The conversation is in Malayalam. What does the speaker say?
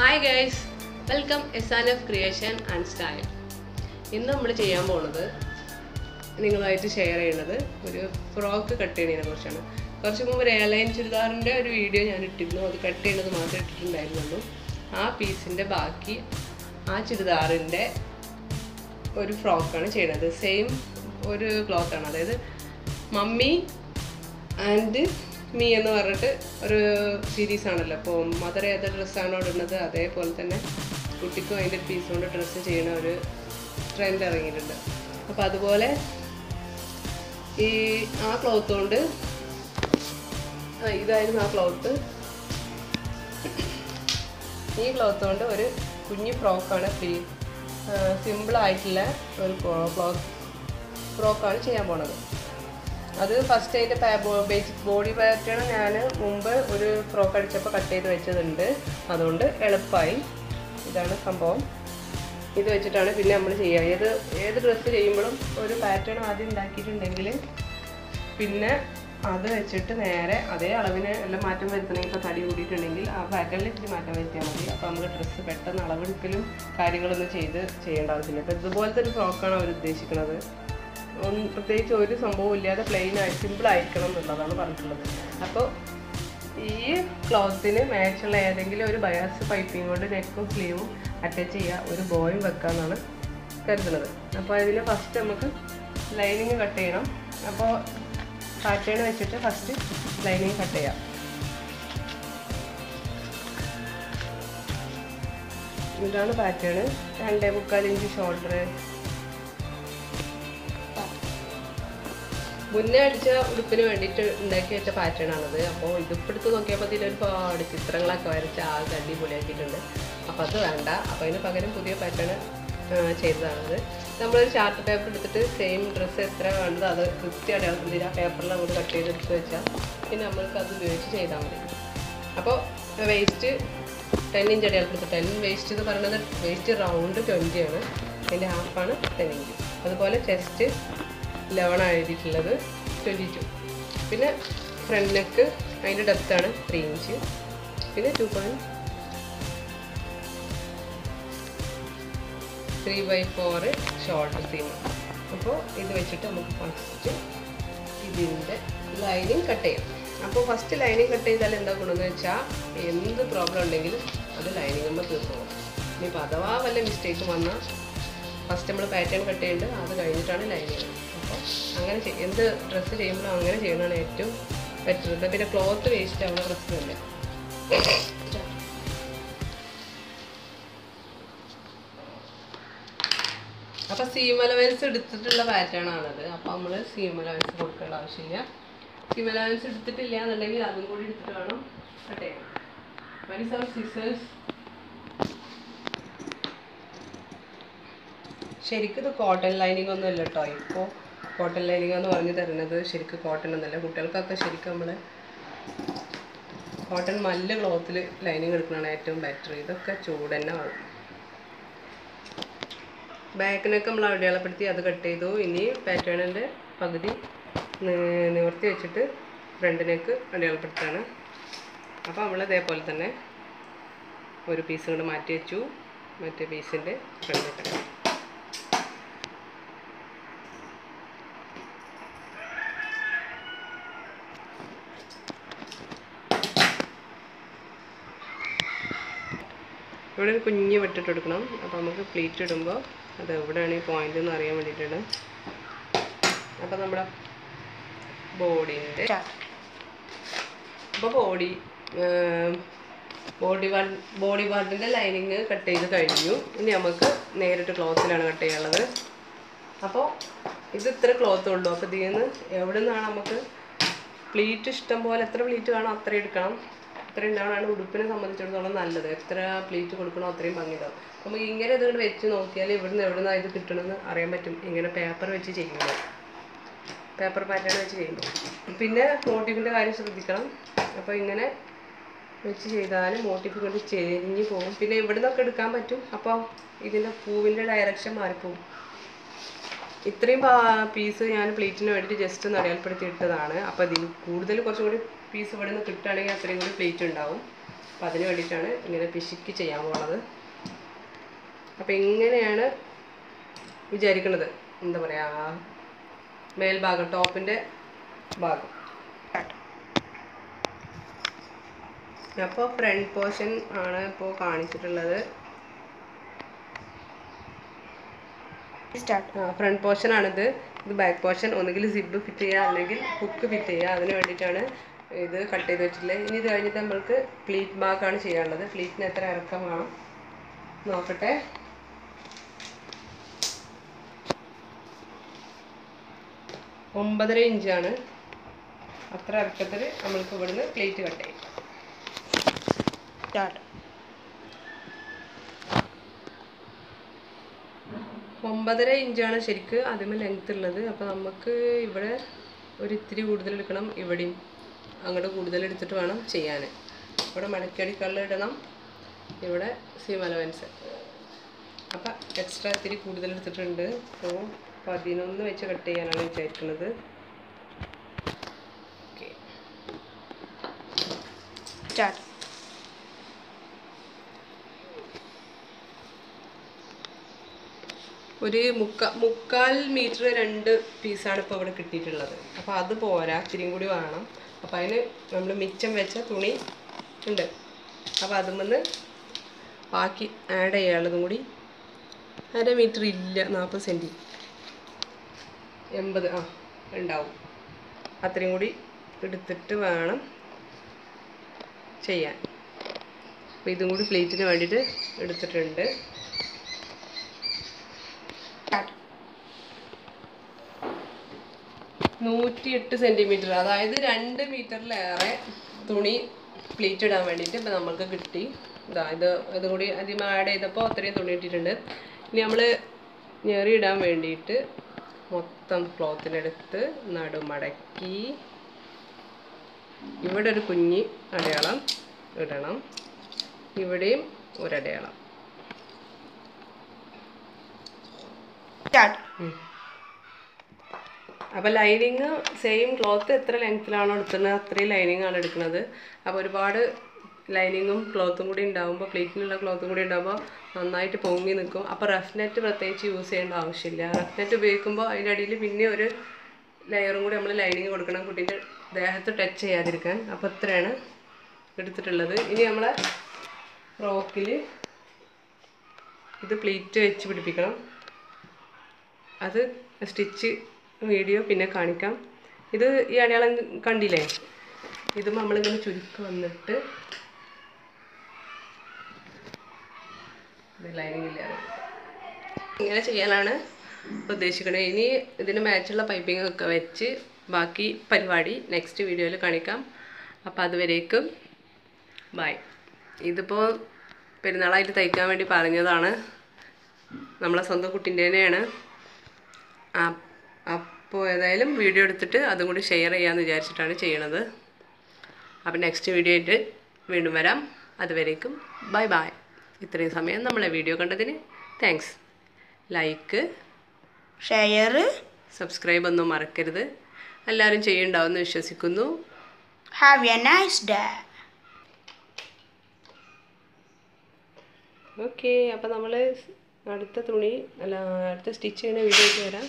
Hi guys welcome S N F creation and style ഇന്ന് നമ്മൾ ചെയ്യാൻ പോണത് നിങ്ങളുമായിട്ട് ഷെയർ ചെയ്യുന്നത് ഒരു ഫ്രോക്ക് കട്ട് ചെയ്യുന്നതിനെ കുറിച്ചാണ്. കുറച്ച് മുമ്പ് എയർലൈൻ ചുരിദാറിന്റെ ഒരു വീഡിയോ ഞാൻ ഇട്ടിരുന്നു. അത് കട്ട് ചെയ്യുന്നത് മാത്രമേ ഇട്ടിട്ടുണ്ടായിരുന്നുള്ളൂ. ആ പീസിന്റെ ബാക്കി ആ ചുരിദാറിന്റെ ഒരു ഫ്രോക്കാണ് ചെയ്യുന്നത് സെയിം ഒരു ക്ലോത്താണ് അതായത് മമ്മി ആൻഡ് മീ എന്ന് പറഞ്ഞിട്ട് ഒരു സീരീസ് ആണല്ലോ. അപ്പോൾ മദർ ഏത് ഡ്രസ്സാണോ ഇടുന്നത് അതേപോലെ തന്നെ കുട്ടിക്കും അതിന്റെ പീസ് കൊണ്ട് ഡ്രസ്സ് ചെയ്യുന്ന ഒരു ട്രെൻഡ് ഇറങ്ങിയിട്ടുണ്ട്. അപ്പോൾ അതുപോലെ ഈ ആ ക്ലോത്ത് കൊണ്ട് ഇതായിരുന്നു ആ ക്ലോത്ത് ഈ ക്ലോത്ത് കൊണ്ട് ഒരു കുഞ്ഞു ഫ്രോക്കാണ് ഫ്രീ സിമ്പിളായിട്ടുള്ള ഒരു ഫ്രോക്ക് ഫ്രോക്കാണ് ചെയ്യാൻ പോണത്. അത് ഫസ്റ്റ് അതിന്റെ ബേസിക് ബോഡി പാറ്റേൺ ഞാൻ മുമ്പ് ഒരു ഫ്രോക്ക് അടിച്ചപ്പോൾ കട്ട് ചെയ്ത് വെച്ചതുണ്ട്. അതുകൊണ്ട് എളുപ്പമായി ഇതാണ് സംഭവം. ഇത് വെച്ചിട്ടാണ് പിന്നെ നമ്മൾ ചെയ്യുക ഏത് ഏത് ഡ്രസ്സ് ചെയ്യുമ്പോഴും ഒരു പാറ്റേൺ ആദ്യം ഉണ്ടാക്കിയിട്ടുണ്ടെങ്കിൽ പിന്നെ അത് വെച്ചിട്ട് നേരെ അതേ അളവിന് എല്ലാം മാറ്റം വരുത്തണമെങ്കിൽ ഇപ്പോൾ തടി കൂടിയിട്ടുണ്ടെങ്കിൽ ആ പാറ്റേണിൽ ഇത്തിരി മാറ്റം വരുത്തിയാൽ മതി. അപ്പോൾ നമുക്ക് ഡ്രസ്സ് പെട്ടെന്ന് അളവെടുക്കലും കാര്യങ്ങളൊന്നും ചെയ്ത് ചെയ്യേണ്ട ആവശ്യമില്ല. അപ്പോൾ ഇതുപോലത്തെ ഒരു ഫ്രോക്കാണ് അവർ ഉദ്ദേശിക്കുന്നത് പ്രത്യേകിച്ച് ഒരു സംഭവം ഇല്ലാതെ പ്ലെയിൻ ആയി സിമ്പിൾ ആയിരിക്കണം എന്നുള്ളതാണ് പറഞ്ഞിട്ടുള്ളത്. അപ്പോൾ ഈ ക്ലോത്തിന് മാച്ചുള്ള ഏതെങ്കിലും ഒരു ബയാസ് പൈപ്പിംഗ് കൊണ്ട് നെക്കും സ്ലീവും അറ്റാച്ച് ചെയ്യുക ഒരു ബോയും വെക്കാമെന്നാണ് കരുതുന്നത്. അപ്പോൾ അതിൽ ഫസ്റ്റ് നമുക്ക് ലൈനിങ് കട്ട് ചെയ്യണം. അപ്പോൾ പാറ്റേൺ വെച്ചിട്ട് ഫസ്റ്റ് ലൈനിങ് കട്ട് ചെയ്യാം. ഇതാണ് പാറ്റേൺ രണ്ടേ മുക്കാൽ ഇഞ്ച് ഷോൾഡർ മുന്നേ അടിച്ച ഉടുപ്പിന് വേണ്ടിയിട്ട് ഉണ്ടാക്കി വെച്ച പാറ്റേൺ ആണത്. അപ്പോൾ ഇതിപ്പോൾ എടുത്ത് നോക്കിയപ്പോൾ ഇതിൽ ഒരുപാട് ചിത്രങ്ങളൊക്കെ വരച്ച് ആകെ അടിപൊളിയാക്കിയിട്ടുണ്ട്. അപ്പോൾ അത് വേണ്ട. അപ്പോൾ അതിന് പകരം പുതിയ പാറ്റേൺ ചെയ്തതാണത്. നമ്മളൊരു ചാർട്ട് പേപ്പർ എടുത്തിട്ട് സെയിം ഡ്രസ്സ് എത്ര വേണ്ടത് അത് കൃത്യമായിട്ട് ആ പേപ്പറിൽ നമ്മൾ കട്ട് ചെയ്തെടുത്ത് വെച്ചാൽ പിന്നെ നമ്മൾക്ക് അത് ഉപയോഗിച്ച് ചെയ്താൽ മതി. അപ്പോൾ വേസ്റ്റ് ടെൻ ഇഞ്ച് അടയാളപ്പെടുത്തി. ടെൻ വേസ്റ്റ് എന്ന് പറയുന്നത് വേസ്റ്റ് റൗണ്ട് ട്വന്റി ആണ്. അതിന്റെ ഹാഫാണ് ടെൻ ഇഞ്ച് അതുപോലെ ചെസ്റ്റ് ലെവൺ എഴുതിയിട്ടുള്ളത് ട്വന്റി ടു പിന്നെ ഫ്രണ്ട് നെക്ക് അതിന്റെ ഡെപ്താണ് ത്രീ ഇഞ്ച് പിന്നെ two point three by four shoulder seam അപ്പോൾ ഇത് വെച്ചിട്ട് നമുക്ക് ഫസ്റ്റ് ഇതിന്റെ ലൈനിങ് കട്ട് ചെയ്യാം. അപ്പോൾ ഫസ്റ്റ് ലൈനിങ് കട്ട് ചെയ്താൽ എന്താ ഗുണമെന്ന് വെച്ചാൽ എന്ത് പ്രോബ്ലം ഉണ്ടെങ്കിലും അത് ലൈനിങ് നമ്മൾ തീർന്നു പോകും ഇനിയിപ്പോൾ അഥവാ വല്ല മിസ്റ്റേക്ക് വന്നാൽ ഫസ്റ്റ് നമ്മൾ പാറ്റേൺ കട്ട് ചെയ്യേണ്ടത് അത് കഴിഞ്ഞിട്ടാണ് ലൈനിങ് അപ്പോൾ അങ്ങനെ എന്ത് ഡ്രസ്സ് ചെയ്യുമ്പോഴും അങ്ങനെ ചെയ്യുന്നതാണ് ഏറ്റവും പറ്റുന്നത് പിന്നെ ക്ലോത്ത് വേസ്റ്റ് ആവുന്ന പ്രശ്നമില്ല അപ്പം സീം അലവൻസ് എടുത്തിട്ടുള്ള പാറ്റേൺ ആണത്. അപ്പോൾ നമ്മൾ സീം അലവൻസ് കൊടുക്കേണ്ട ആവശ്യമില്ല. സീം അലവൻസ് എടുത്തിട്ടില്ല എന്നുണ്ടെങ്കിൽ അതും കൂടി എടുത്തിട്ട് വേണം കട്ട് സർ സിസേഴ്സ് ശരിക്കും ഇത് കോട്ടൺ ലൈനിങ് ഒന്നും അല്ല കേട്ടോ ഇപ്പോൾ കോട്ടൺ ലൈനിങ് എന്ന് പറഞ്ഞു തരുന്നത്. ശരിക്കും കോട്ടൺ എന്നല്ല കുട്ടികൾക്കൊക്കെ ശരിക്കും നമ്മൾ കോട്ടൺ മല്ല് ക്ലോത്തിൽ ലൈനിങ് എടുക്കുന്നതാണ് ഏറ്റവും ബെറ്റർ ഇതൊക്കെ ചൂട് തന്നെ ആവും ബാക്കിനൊക്കെ നമ്മൾ അടയാളപ്പെടുത്തി അത് കട്ട് ചെയ്തു. ഇനി പാറ്റേണിന്റെ പകുതി നിവർത്തി വെച്ചിട്ട് ഫ്രണ്ടിനേക്ക് അടയാളപ്പെടുത്താണ് അപ്പോൾ നമ്മൾ ഇതേപോലെ തന്നെ ഒരു പീസ് കൊണ്ട് മാറ്റി വെച്ചു. മറ്റേ പീസിന്റെ ഫ്രണ്ടിലേക്ക് ഇവിടെ ഒരു കുഞ്ഞ് വെട്ടിട്ട് എടുക്കണം അപ്പോൾ നമുക്ക് പ്ലീറ്റ് ഇടുമ്പോൾ അത് എവിടെയാണ് ഈ പോയിന്റ് എന്ന് അറിയാൻ വേണ്ടിയിട്ടാണ്. അപ്പോൾ നമ്മുടെ ബോഡീന്റെ അപ്പോൾ ബോഡി ബോഡി പാർട്ട് ബോഡി പാർട്ടിന്റെ ലൈനിങ് കട്ട് ചെയ്ത് കഴിഞ്ഞു. ഇനി നമുക്ക് നേരിട്ട് ക്ലോത്തിലാണ് കട്ട് ചെയ്യാനുള്ളത്. അപ്പോൾ ഇത് ഇത്ര ക്ലോത്ത് ഉള്ളൂ. അപ്പോൾ ഇതിൽ നിന്ന് എവിടെ നിന്നാണ് നമുക്ക് പ്ലീറ്റ് ഇഷ്ടം പോലെ എത്ര പ്ലീറ്റ് വേണോ അത്ര എടുക്കണം. അത്ര ഉണ്ടാവണമാണ് ഉടുപ്പിനെ സംബന്ധിച്ചിടത്തോളം നല്ലത്. എത്ര പ്ലേറ്റ് കൊടുക്കണോ അത്രയും ഭംഗിയുണ്ടാവും. നമുക്ക് ഇങ്ങനെ ഇതുകൊണ്ട് വെച്ച് നോക്കിയാൽ ഇവിടുന്ന് എവിടെ നിന്നാണ് ഇത് കിട്ടണമെന്ന് അറിയാൻ പറ്റും. ഇങ്ങനെ പേപ്പർ വെച്ച് ചെയ്യുമ്പോൾ. പേപ്പർ പാറ്റേൺ വെച്ച് ചെയ്യുമ്പോൾ. പിന്നെ മോട്ടിഫിന്റെ കാര്യം ശ്രദ്ധിക്കണം. അപ്പോൾ ഇങ്ങനെ വെച്ച് ചെയ്താൽ മോട്ടിഫ് കൊണ്ട് ചെരിഞ്ഞ് പോകും. പിന്നെ ഇവിടെ നിന്നൊക്കെ എടുക്കാൻ പറ്റും. അപ്പോൾ ഇതിന്റെ പൂവിന്റെ ഡയറക്ഷൻ മാറിപ്പോവും. ഇത്രയും പീസ് ഞാൻ പ്ലേറ്റിന് വേണ്ടിയിട്ട് ജസ്റ്റ് ഒന്ന് അടയാളപ്പെടുത്തി ഇട്ടതാണ് അപ്പോൾ ഇതിൽ കൂടുതൽ കുറച്ചും കൂടി പീസ് ഇവിടെ നിന്ന് കിട്ടുകയാണെങ്കിൽ അത്രയും കൂടി പ്ലേറ്റ് ഉണ്ടാവും. അപ്പം അതിന് വേണ്ടിയിട്ടാണ് ഇങ്ങനെ പിശുക്കി ചെയ്യാൻ പോണത്. അപ്പം എങ്ങനെയാണ് വിചാരിക്കുന്നത് എന്താ പറയുക മേൽഭാഗം ടോപ്പിന്റെ ഭാഗം. അപ്പോൾ ഫ്രണ്ട് പോർഷൻ ആണ് ഇപ്പോൾ കാണിച്ചിട്ടുള്ളത്. ഫ്രണ്ട് പോർഷൻ ആണിത്. ഇത് ബാക്ക് പോർഷൻ ഒന്നുകിൽ സിബ് ഫിറ്റ് ചെയ്യുക അല്ലെങ്കിൽ ഹുക്ക് ഫിറ്റ് ചെയ്യുക അതിന് വേണ്ടിയിട്ടാണ് ഇത് കട്ട് ചെയ്ത് വെച്ചിട്ടുള്ളത് ഇനി ഇത് കഴിഞ്ഞിട്ട് നമ്മൾക്ക് പ്ലീറ്റ് ബാക്കാണ് ചെയ്യാനുള്ളത്. പ്ലീറ്റിന് എത്ര ഇറക്കം വേണം? നോക്കട്ടെ. ഒമ്പതര ഇഞ്ചാണ് അത്ര ഇറക്കത്തിൽ നമ്മൾക്ക് ഇവിടുന്ന് പ്ലേറ്റ് കട്ട് ചെയ്യും. സ്റ്റാർട്ട് ഒമ്പതര ഇഞ്ചാണ് ശരിക്ക് അതിന് ലെങ്ത് ഉള്ളത്. അപ്പോൾ നമുക്ക് ഇവിടെ ഒരു ഇത്തിരി കൂടുതൽ എടുക്കണം. ഇവിടെയും. അങ്ങോട്ട് കൂടുതൽ എടുത്തിട്ട് വേണം ചെയ്യാൻ. ഇവിടെ മടക്കടിക്കള്ള ഇടണം. ഇവിടെ സീം അലവൻസ് അപ്പം എക്സ്ട്രാ ഇത്തിരി കൂടുതൽ എടുത്തിട്ടുണ്ട്. അപ്പോൾ പതിനൊന്ന് വെച്ച് കട്ട് ചെയ്യാനാണ് വിചാരിക്കുന്നത് ഓക്കെ സ്റ്റാർട്ട് ഒരു മുക്കാ മുക്കാൽ മീറ്റർ രണ്ട് പീസാണ് ഇപ്പോൾ ഇവിടെ കിട്ടിയിട്ടുള്ളത്. അപ്പോൾ അത് പോരാ ഇത്തിരിയും കൂടി വേണം. അപ്പോൾ അതിന് നമ്മൾ മിച്ചം വെച്ച തുണി ഉണ്ട്. അപ്പോൾ അതുമെന്ന് ബാക്കി ആഡ് ചെയ്യാനുള്ളതും കൂടി അര മീറ്റർ ഇല്ല നാൽപ്പത് സെന്റി എൺപത് ആ ഉണ്ടാവും. അത്രയും കൂടി എടുത്തിട്ട് വേണം ചെയ്യാൻ. അപ്പോൾ ഇതും കൂടി പ്ലേറ്റിന് വേണ്ടിയിട്ട് എടുത്തിട്ടുണ്ട്. നൂറ്റിയെട്ട് സെന്റിമീറ്റർ അതായത് രണ്ട് മീറ്ററിലേറെ തുണി പ്ലീറ്റ് ഇടാൻ വേണ്ടിയിട്ട് ഇപ്പം നമുക്ക് കിട്ടി. ഇതാ ഇത് ഇതും കൂടി ആദ്യം ആഡ് ചെയ്തപ്പോൾ അത്രയും തുണി ഇട്ടിട്ടുണ്ട്. ഇനി നമ്മൾ ഞെറി ഇടാൻ വേണ്ടിയിട്ട് മൊത്തം ക്ലോത്തിനെടുത്ത് നടുമടക്കി ഇവിടെ ഒരു കുഞ്ഞി അടയാളം ഇടണം. ഇവിടെയും ഒരടയാളം. സ്റ്റാർട്ട് അപ്പോൾ ലൈനിങ് സെയിം ക്ലോത്ത് എത്ര ലെങ്ത്തിലാണോ എടുക്കുന്നത് അത്രയും ലൈനിങ് ആണ് എടുക്കുന്നത്. അപ്പോൾ ഒരുപാട് ലൈനിങ്ങും ക്ലോത്തും കൂടി ഉണ്ടാകുമ്പോൾ പ്ലേറ്റിനുള്ള ക്ലോത്തും കൂടി ഉണ്ടാകുമ്പോൾ നന്നായിട്ട് പൊങ്ങി നിൽക്കും. അപ്പോൾ റഫ് നെറ്റ് പ്രത്യേകിച്ച് യൂസ് ചെയ്യേണ്ട ആവശ്യമില്ല. റഫ് നെറ്റ് ഉപയോഗിക്കുമ്പോൾ അതിന്റെ അടിയിൽ പിന്നെ ഒരു ലെയറും കൂടി നമ്മൾ ലൈനിങ് കൊടുക്കണം കുട്ടീന്റെ ദേഹത്ത് ടച്ച് ചെയ്യാതിരിക്കാൻ. അപ്പോൾ ഇത്രയാണ് എടുത്തിട്ടുള്ളത്. ഇനി നമ്മൾ ഫ്രോക്കിൽ ഇത് പ്ലേറ്റ് വെച്ച് പിടിപ്പിക്കണം. അത് സ്റ്റിച്ച് വീഡിയോ പിന്നെ കാണിക്കാം. ഇത് ഈ അടയാളം കണ്ടില്ലേ? ഇത് നമ്മളിങ്ങനെ ചുരുക്കി വന്നിട്ട് ലൈനിങ് ഇല്ലാതെ ഇങ്ങനെ ചെയ്യാനാണ് ഉദ്ദേശിക്കുന്നത് ഇനി ഇതിന് മാച്ചുള്ള പൈപ്പിംഗ് ഒക്കെ വെച്ച് ബാക്കി പരിപാടി നെക്സ്റ്റ് വീഡിയോയിൽ കാണിക്കാം. അപ്പോൾ അതുവരേക്കും. ബായ് ഇതിപ്പോൾ പെരുന്നാളായിട്ട് തയ്ക്കാൻ വേണ്ടി പറഞ്ഞതാണ്. നമ്മളെ സ്വന്തം കുട്ടിന്റെ തന്നെയാണ് അപ്പോൾ ഏതായാലും വീഡിയോ എടുത്തിട്ട് അതും കൂടി ഷെയർ ചെയ്യാമെന്ന് വിചാരിച്ചിട്ടാണ് ചെയ്യണത്. അപ്പോൾ നെക്സ്റ്റ് വീഡിയോ ആയിട്ട് വീണ്ടും വരാം. അതുവരേക്കും ബൈ ബൈ. ഇത്രയും സമയം നമ്മളെ വീഡിയോ കണ്ടതിന് താങ്ക്സ് ലൈക്ക് ഷെയർ സബ്സ്ക്രൈബ് ഒന്നും മറക്കരുത്. എല്ലാവരും ചെയ്യുന്നുണ്ടാവുമെന്ന് വിശ്വസിക്കുന്നു. Have a nice day okay അപ്പോൾ നമ്മൾ അടുത്ത തുണി അല്ല അടുത്ത സ്റ്റിച്ച് ചെയ്യുന്ന വീഡിയോ ആയിട്ട് വരാം.